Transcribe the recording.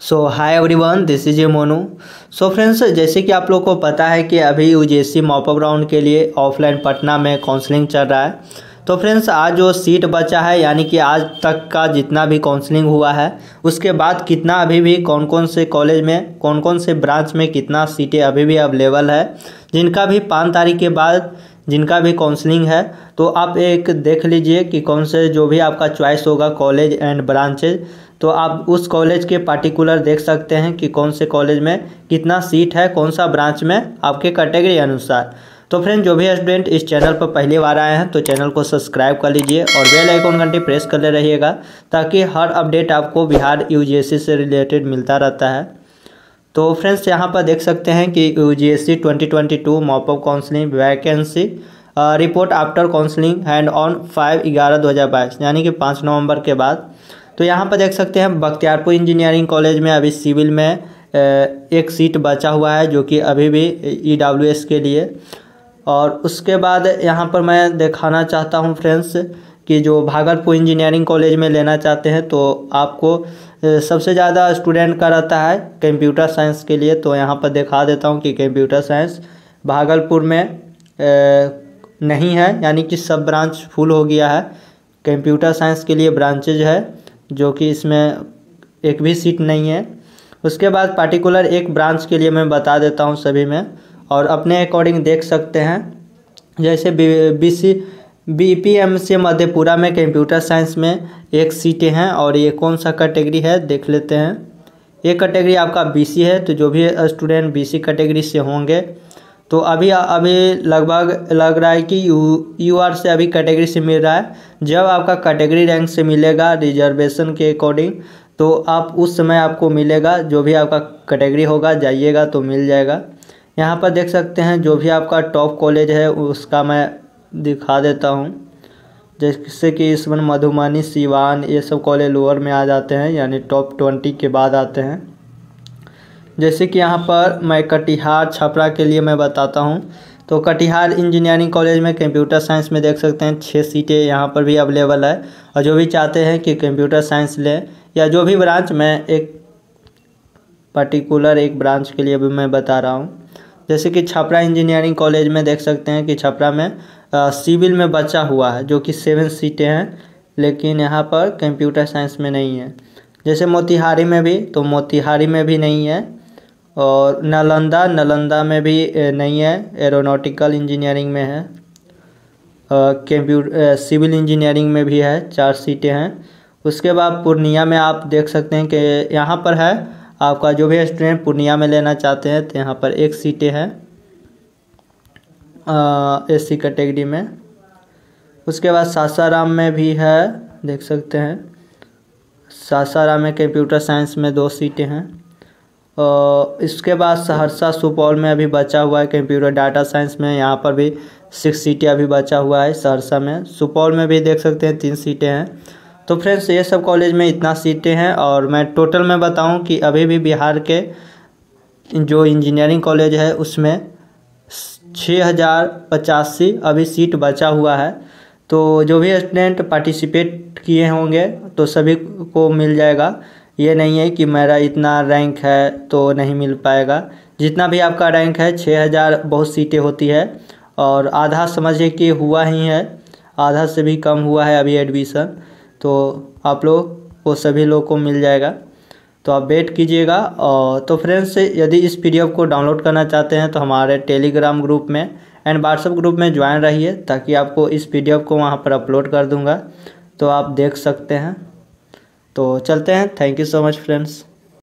So hi everyone this is a Monu so friends जैसे कि आप लोग को पता है कि अभी U G S mop up round के लिए ऑफलाइन पटना में काउंसलिंग चल रहा है। तो फ्रेंड्स आज जो सीट बचा है, यानी कि आज तक का जितना भी काउंसलिंग हुआ है, उसके बाद कितना अभी भी कौन कौन से कॉलेज में कौन कौन से ब्रांच में कितना सीटें अभी भी अवेलेबल है, जिनका भी पाँच तारीख के बाद जिनका भी काउंसलिंग है तो आप एक देख लीजिए कि कौन से जो भी आपका चॉइस होगा कॉलेज एंड ब्रांचेज तो आप उस कॉलेज के पार्टिकुलर देख सकते हैं कि कौन से कॉलेज में कितना सीट है, कौन सा ब्रांच में आपके कैटेगरी अनुसार। तो फ्रेंड जो भी स्टूडेंट इस चैनल पर पहली बार आए हैं तो चैनल को सब्सक्राइब कर लीजिए और बेल आइकॉन घंटे प्रेस कर ले रहिएगा, ताकि हर अपडेट आपको बिहार यू से रिलेटेड मिलता रहता है। तो फ्रेंड्स, यहाँ पर देख सकते हैं कि U G S C twenty twenty two mop up counselling vacancy report after counselling and on five ग्यारह दो हज़ार बाईस, यानी कि पाँच नवंबर के बाद। तो यहाँ पर देख सकते हैं, बख्तियारपुर इंजीनियरिंग कॉलेज में अभी सिविल में एक सीट बचा हुआ है जो कि अभी भी ई डब्ल्यू एस के लिए। और उसके बाद यहाँ पर मैं दिखाना चाहता हूँ फ्रेंड्स कि जो भागलपुर इंजीनियरिंग कॉलेज में लेना चाहते हैं तो आपको सबसे ज़्यादा स्टूडेंट का रहता है कंप्यूटर साइंस के लिए तो यहाँ पर दिखा देता हूँ कि कंप्यूटर साइंस भागलपुर में नहीं है, यानी कि सब ब्रांच फुल हो गया है। कंप्यूटर साइंस के लिए ब्रांचेज है, जो कि इसमें एक भी सीट नहीं है। उसके बाद पार्टिकुलर एक ब्रांच के लिए मैं बता देता हूँ सभी में, और अपने अकॉर्डिंग देख सकते हैं। जैसे B C B P M से मधेपुरा में कंप्यूटर साइंस में एक सीटें हैं और ये कौन सा कैटेगरी है, देख लेते हैं। ये कैटेगरी आपका बी सी है तो जो भी स्टूडेंट बी सी कैटेगरी से होंगे। तो अभी अभी लगभग लग रहा है कि यू यू आर से अभी कैटेगरी से मिल रहा है। जब आपका कैटेगरी रैंक से मिलेगा रिजर्वेशन के अकॉर्डिंग तो आप उस समय आपको मिलेगा। जो भी आपका कैटेगरी होगा, जाइएगा तो मिल जाएगा। यहाँ पर देख सकते हैं, जो भी आपका टॉप कॉलेज है, उसका मैं दिखा देता हूँ। जैसे कि इसमें मधुबनी, सिवान, ये सब कॉलेज लोअर में आ जाते हैं, यानी टॉप ट्वेंटी के बाद आते हैं। जैसे कि यहाँ पर मैं कटिहार, छपरा के लिए मैं बताता हूँ। तो कटिहार इंजीनियरिंग कॉलेज में कंप्यूटर साइंस में देख सकते हैं छः सीटें यहाँ पर भी अवेलेबल है। और जो भी चाहते हैं कि कंप्यूटर साइंस लें, या जो भी ब्रांच, में एक पर्टिकुलर एक ब्रांच के लिए भी मैं बता रहा हूँ। जैसे कि छपरा इंजीनियरिंग कॉलेज में देख सकते हैं कि छपरा में सिविल में बचा हुआ है, जो कि सेवन सीटें हैं, लेकिन यहाँ पर कंप्यूटर साइंस में नहीं है। जैसे मोतिहारी में भी तो मोतिहारी में भी नहीं है, और नालंदा नालंदा में भी नहीं है, एरोनॉटिकल इंजीनियरिंग में है कंप्यूटर सिविल इंजीनियरिंग में भी है, चार सीटें हैं। उसके बाद पूर्णिया में आप देख सकते हैं कि यहाँ पर है, आपका जो भी स्टूडेंट पूर्णिया में लेना चाहते हैं तो यहाँ पर एक सीटें हैं। एस सी कैटेगरी में। उसके बाद सासाराम में भी है, देख सकते हैं। सासाराम में कंप्यूटर साइंस में दो सीटें हैं। और इसके बाद सहरसा सुपौल में अभी बचा हुआ है कंप्यूटर डाटा साइंस में। यहाँ पर भी सिक्स सीटें अभी बचा हुआ है सहरसा में। सुपौल में भी देख सकते हैं, तीन सीटें हैं। तो फ्रेंड्स ये सब कॉलेज में इतना सीटें हैं और मैं टोटल में बताऊँ कि अभी भी बिहार के जो इंजीनियरिंग कॉलेज है, उसमें छः हज़ार पचासी अभी सीट बचा हुआ है। तो जो भी स्टूडेंट पार्टिसिपेट किए होंगे तो सभी को मिल जाएगा। ये नहीं है कि मेरा इतना रैंक है तो नहीं मिल पाएगा। जितना भी आपका रैंक है, छः हज़ार बहुत सीटें होती है। और आधा समझिए कि हुआ ही है। आधा से भी कम हुआ है अभी एडमिशन तो आप लोग को सभी लोग को मिल जाएगा। तो आप वेट कीजिएगा और तो फ्रेंड्स यदि इस पीडीएफ को डाउनलोड करना चाहते हैं तो हमारे टेलीग्राम ग्रुप में एंड व्हाट्सअप ग्रुप में ज्वाइन रहिए, ताकि आपको इस पीडीएफ को वहाँ पर अपलोड कर दूँगा। तो आप देख सकते हैं। तो चलते हैं। Thank you so much friends